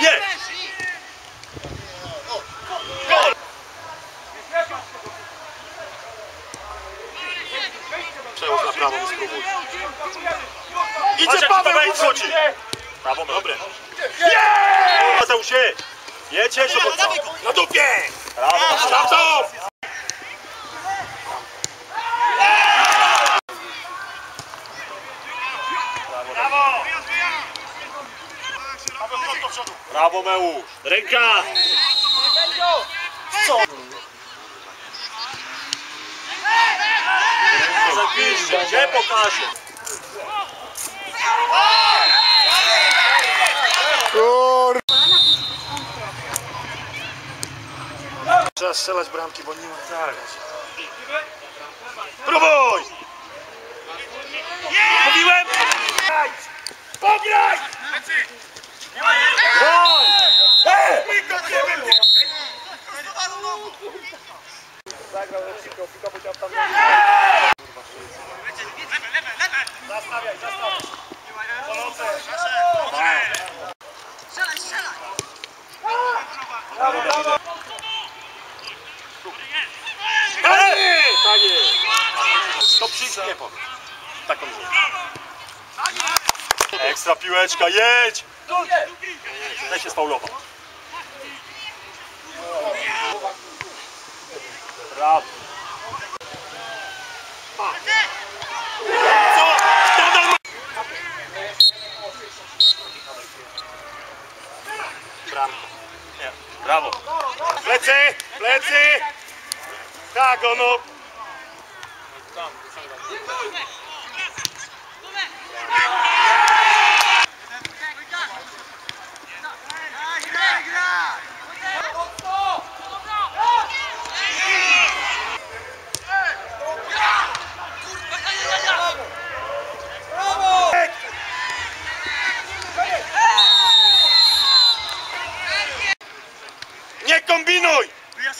Jest! Gol! Na prawą, spróbuj. Idzie Paweł, wchodzi! Prawo, dobre. Jeee! Zausie! Jedziesz, do Na dupie! Brawo, brawo! Brawo Meusz. Ręka! Zapiszcie, gdzie pokażę? Trzeba strzelać bramki, bo nie ma tak. Próbuj! Mówiłem! Pograj! Broń! Ej! Tak jest. To przyjdzie, nie powiem. Taką rzecz. Ekstra piłeczka, jedź! Ten się spaulował. tam. Jo, bravo. Pleci, pleci. Tak, ono. Tam, tam. kombinuj! Ja